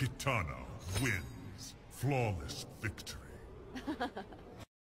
Kitana wins. Flawless victory.